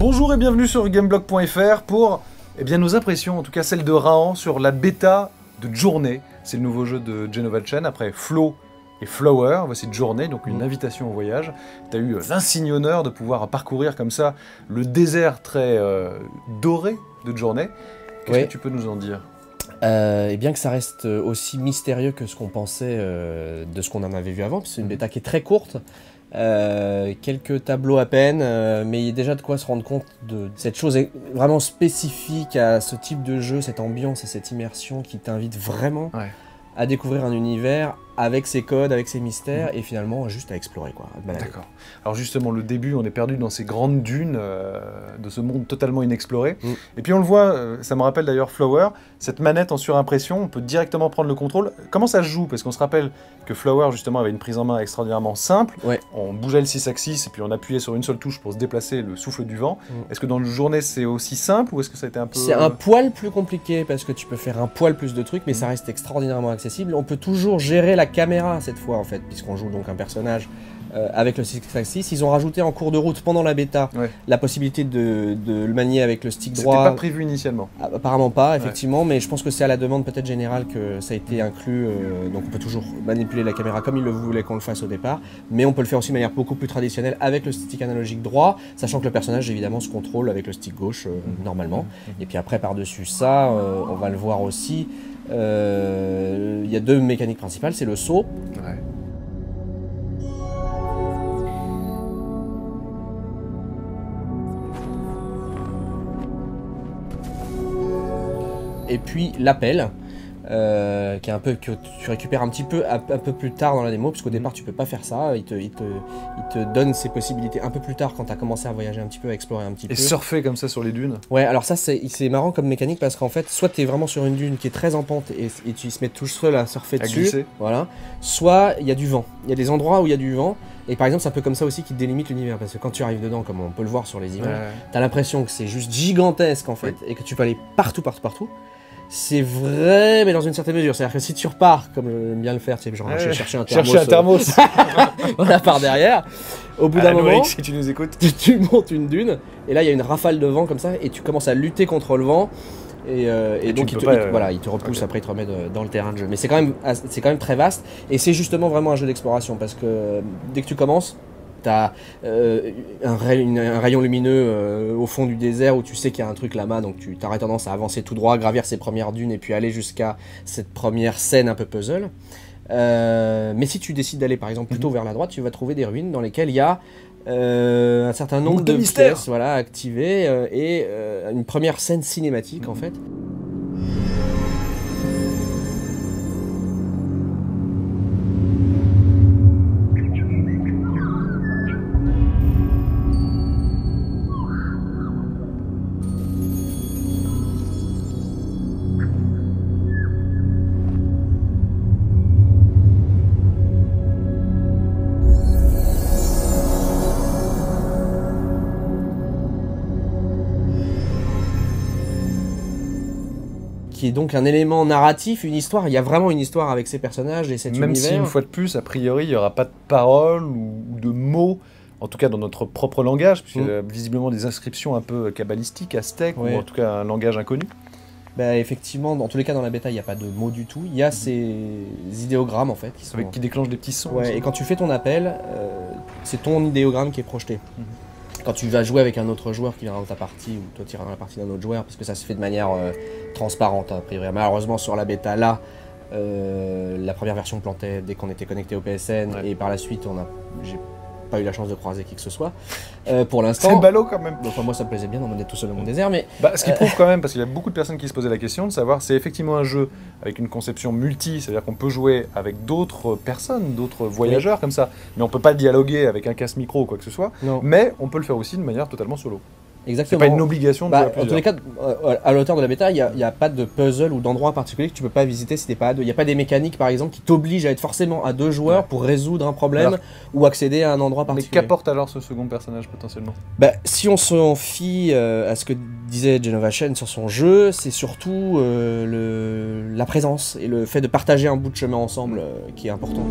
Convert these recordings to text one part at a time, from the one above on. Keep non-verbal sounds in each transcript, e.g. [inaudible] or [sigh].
Bonjour et bienvenue sur gameblog.fr pour eh bien, nos impressions, en tout cas celle de Rahan, sur la bêta de Journée. C'est le nouveau jeu de Genova Chen après Flow et Flower. Voici Journée, donc une Mm. invitation au voyage. Tu as eu euh, l'insigne honneur de pouvoir parcourir comme ça le désert très euh, doré de Journée. Qu'est-ce Ouais. que tu peux nous en dire? Euh, et bien que ça reste aussi mystérieux que ce qu'on pensait euh, de ce qu'on en avait vu avant, parce que c'est une bêta qui est très courte, euh, quelques tableaux à peine, euh, mais il y a déjà de quoi se rendre compte de cette chose est vraiment spécifique à ce type de jeu, cette ambiance et cette immersion qui t'invite vraiment Ouais. à découvrir un univers avec ses codes, avec ses mystères, et finalement juste à explorer quoi. D'accord. Alors justement, le début, on est perdu dans ces grandes dunes euh, de ce monde totalement inexploré. Mm. Et puis on le voit, euh, ça me rappelle d'ailleurs Flower, cette manette en surimpression, on peut directement prendre le contrôle. Comment ça se joue? Parce qu'on se rappelle que Flower justement avait une prise en main extraordinairement simple. Ouais. On bougeait le 6 axis et puis on appuyait sur une seule touche pour se déplacer le souffle du vent. Mm. Est-ce que dans le journée c'est aussi simple ou est-ce que ça a été un peu... C'est un poil plus compliqué parce que tu peux faire un poil plus de trucs, mais ça reste extraordinairement accessible. On peut toujours gérer la caméra cette fois en fait, puisqu'on joue donc un personnage euh, avec le Six Axis. Ils ont rajouté en cours de route pendant la bêta Ouais. la possibilité de, de le manier avec le stick C'était droit. pas prévu initialement. Ah, Apparemment pas, effectivement, mais je pense que c'est à la demande peut-être générale que ça a été inclus. euh, donc on peut toujours manipuler la caméra comme il le voulait qu'on le fasse au départ, mais on peut le faire aussi de manière beaucoup plus traditionnelle avec le stick analogique droit, sachant que le personnage évidemment se contrôle avec le stick gauche euh, normalement. Et puis après par-dessus ça, on va le voir aussi. Euh, Il y a deux mécaniques principales, c'est le saut Ouais. et puis l'appel. Euh, qui est un peu que tu récupères un petit peu un, un peu plus tard dans la démo puisqu'au départ tu peux pas faire ça il te, il te, il te donne ces possibilités un peu plus tard quand tu as commencé à voyager un petit peu à explorer un petit Et peu surfer comme ça sur les dunes. Ouais, alors ça c'est marrant comme mécanique parce qu'en fait, soit tu es vraiment sur une dune qui est très en pente et, et tu se mets tout seul à surfer À dessus, glisser. voilà. Soit il y a du vent. Il y a des endroits où il y a du vent et par exemple, c'est un peu comme ça aussi qui délimite l'univers parce que quand tu arrives dedans, comme on peut le voir sur les images, Ouais. t'as l'impression que c'est juste gigantesque en fait et que tu peux aller partout, partout, partout. C'est vrai, mais dans une certaine mesure. C'est-à-dire que si tu repars, comme j'aime bien le faire, tu sais, genre Ouais. je vais chercher un thermos, Chercher un thermos. euh, [laughs] voilà, par derrière, au bout d'un Ah, moment, si tu nous écoutes. tu- tu montes une dune, et là il y a une rafale de vent comme ça, et tu commences à lutter contre le vent, et, euh, et Et tu donc il te, pas, il te- euh, voilà, il te repousse, après il te remet de- dans le terrain de jeu. Mais c'est quand, même as- c'est quand même très vaste, et c'est justement vraiment un jeu d'exploration, parce que euh, dès que tu commences, T'as euh, un, ray- une- un rayon lumineux euh, au fond du désert où tu sais qu'il y a un truc là-bas, donc tu aurais tendance à avancer tout droit, gravir ces premières dunes et puis aller jusqu'à cette première scène un peu puzzle. Euh, mais si tu décides d'aller par exemple plutôt vers la droite, tu vas trouver des ruines dans lesquelles il y a euh, un certain nombre de de mystères. voilà, activées euh, et une première scène cinématique en fait. Qui est donc un élément narratif, une histoire. Il y a vraiment une histoire avec ces personnages et cet Même univers. si, une fois de plus, a priori, il n'y aura pas de paroles ou, ou de mots, en tout cas dans notre propre langage, puisqu'il y a visiblement des inscriptions un peu kabbalistiques, aztèques, Ouais. ou en tout cas un langage inconnu. Bah, effectivement, dans tous les cas, dans la bêta, il n'y a pas de mots du tout. Il y a ces idéogrammes en fait qui sont. Avec, qui déclenche des petits sons. Ouais, et quand tu fais ton appel, euh, c'est ton idéogramme qui est projeté. Mhm. Quand tu vas jouer avec un autre joueur qui viendra dans ta partie, ou toi tu iras dans la partie d'un autre joueur, parce que ça se fait de manière euh, transparente, a priori. Malheureusement, sur la bêta, là, euh, la première version plantait dès qu'on était connecté au PSN, Ouais. et par la suite, on a, pas eu la chance de croiser qui que ce soit. Euh, pour C'est l'instant, ballot quand même. enfin, moi ça me plaisait bien être tout seul dans mon désert, mais Bah, ce qui prouve quand même, parce qu'il y a beaucoup de personnes qui se posaient la question de savoir, c'est effectivement un jeu avec une conception multi, c'est-à-dire qu'on peut jouer avec d'autres personnes, d'autres voyageurs comme ça, mais on peut pas dialoguer avec un casse-micro ou quoi que ce soit, non, mais on peut le faire aussi de manière totalement solo. C'est exactement. pas une obligation de Bah, jouer à en tous les cas, euh, à l'auteur de la bêta, il n'y a, a pas de puzzle ou d'endroit particulier que tu peux pas visiter si t'es pas à deux. Il n'y a pas des mécaniques, par exemple, qui t'obligent à être forcément à deux joueurs Ouais. pour résoudre un problème Alors- ou accéder à un endroit Mais particulier. qu'apporte alors ce second personnage potentiellement? Bah, si on s'en fie euh, à ce que disait Genova Chen sur son jeu, c'est surtout euh, le, la présence et le fait de partager un bout de chemin ensemble euh, qui est important.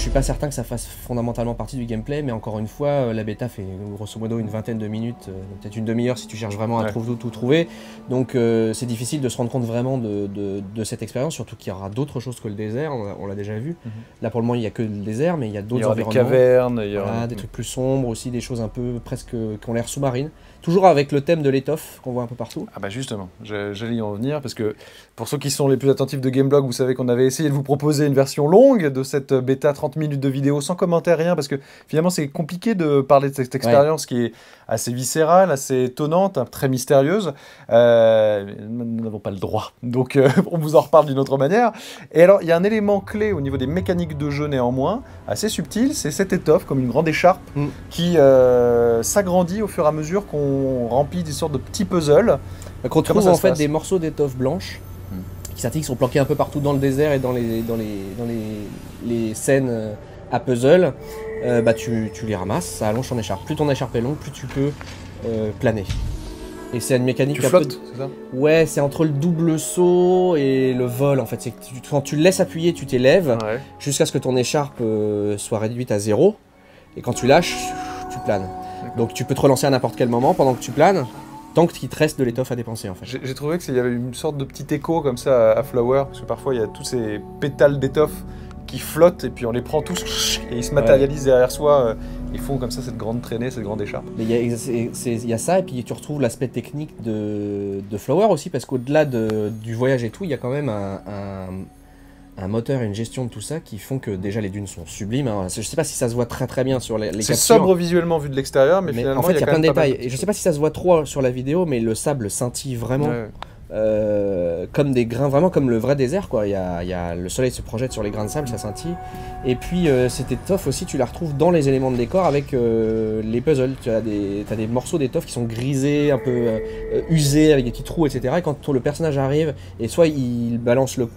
Je suis pas certain que ça fasse fondamentalement partie du gameplay, mais encore une fois, euh, la bêta fait grosso modo une vingtaine de minutes, euh, peut-être une demi-heure si tu cherches vraiment à Ouais. trouver tout trouver. Donc euh, c'est difficile de se rendre compte vraiment de, de- de cette expérience, surtout qu'il y aura d'autres choses que le désert, on l'a- déjà vu. Mhm. Là pour le moment il y a que le désert, mais il y a Il y d'autres aura des environnements. cavernes, il y aura Voilà, des trucs plus sombres aussi, des choses un peu presque qui ont l'air sous-marines. Toujours avec le thème de l'étoffe qu'on voit un peu partout. Ah bah justement, j'allais y en venir parce que pour ceux qui sont les plus attentifs de Gameblog, vous savez qu'on avait essayé de vous proposer une version longue de cette bêta 30 minutes de vidéo sans commentaire rien parce que finalement c'est compliqué de parler de cette expérience qui est assez viscérale, assez étonnante, hein, très mystérieuse. Euh, nous n'avons pas le droit, donc euh, [laughs] on vous en reparle d'une autre manière. Et alors il y a un élément clé au niveau des mécaniques de jeu néanmoins, assez subtil, c'est cette étoffe comme une grande écharpe Mm. qui euh, s'agrandit au fur et à mesure qu'on remplit des sortes de petits puzzles. Donc on Comment trouve en fait des morceaux d'étoffe blanche Hmm. qui sont planqués un peu partout dans le désert et dans les, dans les, dans les, les scènes euh, à puzzle. Euh, bah tu, tu les ramasses, ça allonge ton écharpe. Plus ton écharpe est longue, plus tu peux euh, planer. Et c'est une mécanique Tu un peu flottes, c'est ça? Ouais, c'est entre le double saut et le vol en fait. C'est que tu- quand tu le laisses appuyer, tu t'élèves Ouais. jusqu'à ce que ton écharpe euh, soit réduite à zéro. Et quand tu lâches, tu planes. Donc tu peux te relancer à n'importe quel moment pendant que tu planes, tant qu'il te reste de l'étoffe à dépenser en fait. J'ai trouvé qu'il y avait une sorte de petit écho comme ça à, à Flower, parce que parfois il y a tous ces pétales d'étoffe qui flottent et puis on les prend tous et ils se matérialisent derrière soi. euh, Ils font comme ça cette grande traînée, cette grande écharpe. Mais il y, a- c'est- c'est- il y a ça, et puis tu retrouves l'aspect technique de, de Flower aussi, parce qu'au-delà de- du voyage et tout, il y a quand même un, un- un moteur et une gestion de tout ça qui font que déjà les dunes sont sublimes. hein. Je sais pas si ça se voit très très bien sur les, les C'est sobre visuellement vu de l'extérieur, mais, mais finalement en fait, il y a plein de détails. Et je sais pas si ça se voit trop sur la vidéo, mais le sable scintille vraiment ouais. Euh, comme des grains, vraiment comme le vrai désert. Quoi. Il y a, le soleil se projette sur les grains de sable, ça scintille. Et puis euh, cette étoffe aussi, tu la retrouves dans les éléments de décor avec euh, les puzzles. Tu as des, morceaux d'étoffe qui sont grisés, un peu usés, avec des petits trous, etc. Et quand le personnage arrive, et soit il balance le,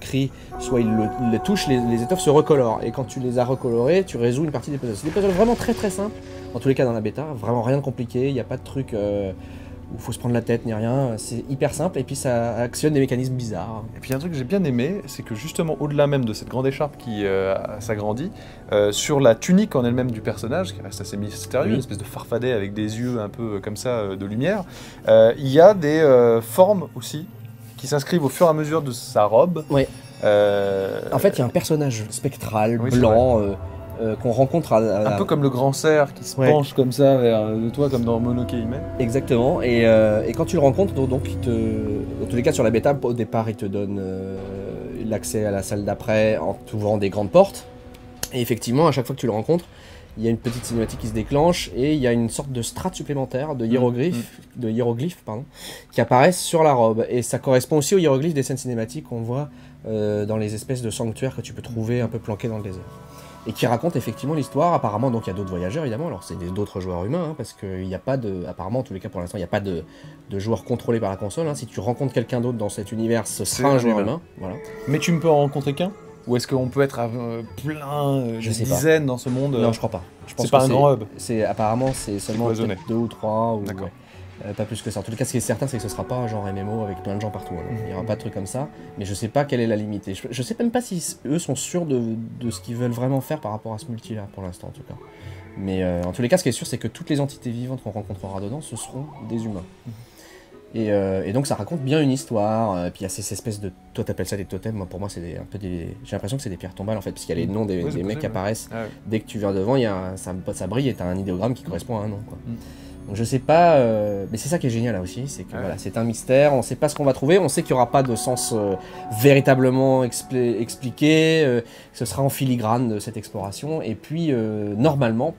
cri, soit il le, touche, les, les étoffes se recolorent. Et quand tu les as recolorées, tu résous une partie des puzzles. C'est des puzzles vraiment très très simples. En tous les cas, dans la bêta, vraiment rien de compliqué. Il n'y a pas de truc où il faut se prendre la tête ni rien. C'est hyper simple et puis ça actionne des mécanismes bizarres. Et puis un truc que j'ai bien aimé, c'est que justement au-delà même de cette grande écharpe qui euh, s'agrandit, euh, sur la tunique en elle-même du personnage, qui reste assez mystérieux, Oui. une espèce de farfadet avec des yeux un peu euh, comme ça de lumière, euh, il y a des formes aussi qui s'inscrivent au fur et à mesure de sa robe. Euh, En fait, il y a un personnage spectral, Oui, blanc, euh, qu'on rencontre à, à- un peu comme le grand cerf qui se Ouais. penche comme ça vers euh, toi, comme dans Monoke Hime. Exactement. Et, euh, et quand tu le rencontres, donc, il te, dans tous les cas sur la bêta, au départ, il te donne euh, l'accès à la salle d'après en t'ouvrant des grandes portes. Et effectivement, à chaque fois que tu le rencontres, il y a une petite cinématique qui se déclenche et il y a une sorte de strate supplémentaire de hiéroglyphes, de hiéroglyphes pardon, qui apparaissent sur la robe. Et ça correspond aussi aux hiéroglyphes des scènes cinématiques qu'on voit euh, dans les espèces de sanctuaires que tu peux trouver un peu planqués dans le désert. Et qui raconte effectivement l'histoire. Apparemment, donc il y a d'autres voyageurs évidemment. Alors c'est d'autres joueurs humains hein, parce qu'il n'y a pas de, apparemment en tous les cas pour l'instant, il n'y a pas de, de joueurs contrôlés par la console. hein. Si tu rencontres quelqu'un d'autre dans cet univers, ce C'est sera un joueur humain. humain. Voilà. Mais tu ne peux en rencontrer qu'un? Ou est-ce qu'on peut être à euh, plein, euh, Je sais pas. dizaines dans ce monde euh, Non, je crois pas. Je pense C'est pas que un grand hub. C'est apparemment c'est seulement deux ou trois ou D'accord. ouais. Euh, pas plus que ça. En tout cas, ce qui est certain, c'est que ce sera pas un genre MMO avec plein de gens partout. hein. Il y aura pas de truc comme ça. Mais je sais pas quelle est la limite. Et Je, je sais même pas si eux sont sûrs de, de ce qu'ils veulent vraiment faire par rapport à ce multi-là pour l'instant, en tout cas. Mais euh, en tous les cas, ce qui est sûr, c'est que toutes les entités vivantes qu'on rencontrera dedans, ce seront des humains. Et, euh, et donc ça raconte bien une histoire, euh, puis il y a ces espèces de... Toi t'appelles ça des totems, moi pour moi c'est des- un peu des... J'ai l'impression que c'est des pierres tombales en fait, parce qu'il y a les noms des, Oui, c'est des mecs qui apparaissent Ah dès que tu viens devant, y a un- ça, ça brille et t'as un idéogramme qui correspond à un nom. Quoi. Mm. Donc je sais pas, euh, mais c'est ça qui est génial là aussi, c'est que Ouais. voilà, c'est un mystère, on sait pas ce qu'on va trouver, on sait qu'il y aura pas de sens euh, véritablement expli- expliqué, euh, ce sera en filigrane de cette exploration, et puis normalement,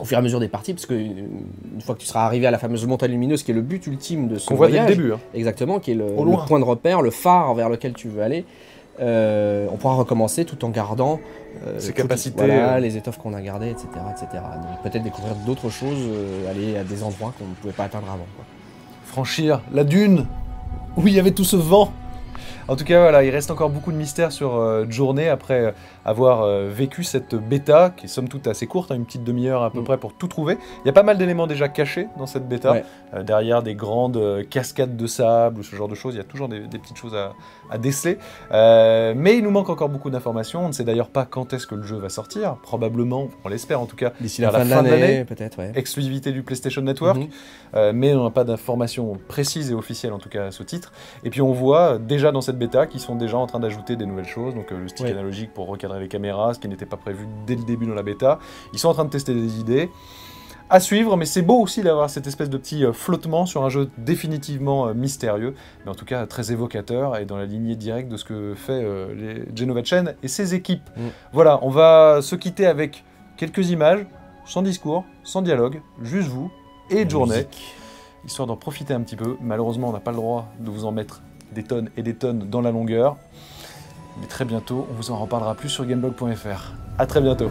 au fur et à mesure des parties, parce que une fois que tu seras arrivé à la fameuse montagne lumineuse, qui est le but ultime de ce Qu'on voit dès le début. hein. Exactement, qui est le, point de repère, le phare vers lequel tu veux aller. Euh, on pourra recommencer tout en gardant euh, Ses capacités, voilà, euh. les étoffes qu'on a gardées, etc. etc. Donc peut-être découvrir d'autres choses, euh, aller à des endroits qu'on ne pouvait pas atteindre avant. quoi. Franchir la dune où il y avait tout ce vent. En tout cas, voilà, il reste encore beaucoup de mystères sur euh, Journée après euh, avoir euh, vécu cette bêta, qui est somme toute assez courte, hein, une petite demi-heure à peu Mm. près pour tout trouver. Il y a pas mal d'éléments déjà cachés dans cette bêta. Ouais. Euh, derrière des grandes cascades de sable ou ce genre de choses, il y a toujours des, des petites choses à, à déceler. Mais il nous manque encore beaucoup d'informations. On ne sait d'ailleurs pas quand est-ce que le jeu va sortir. Probablement, on l'espère en tout cas, D'ici la fin la de fin de l'année, peut-être, ouais. exclusivité du PlayStation Network. Mhm. Mais on n'a pas d'informations précises et officielles en tout cas à ce titre. Et puis on voit déjà dans cette bêta qu'ils sont déjà en train d'ajouter des nouvelles choses, donc euh, le stick analogique pour recadrer les caméras, ce qui n'était pas prévu dès le début dans la bêta. Ils sont en train de tester des idées. À suivre, mais c'est beau aussi d'avoir cette espèce de petit euh, flottement sur un jeu définitivement euh, mystérieux, mais en tout cas très évocateur et dans la lignée directe de ce que fait euh, les Genova Chen et ses équipes. Mm. Voilà, on va se quitter avec quelques images, sans discours, sans dialogue, juste vous et La journée musique. histoire d'en profiter un petit peu. Malheureusement, on n'a pas le droit de vous en mettre des tonnes et des tonnes dans la longueur. Mais très bientôt, on vous en reparlera plus sur gameblog.fr. A très bientôt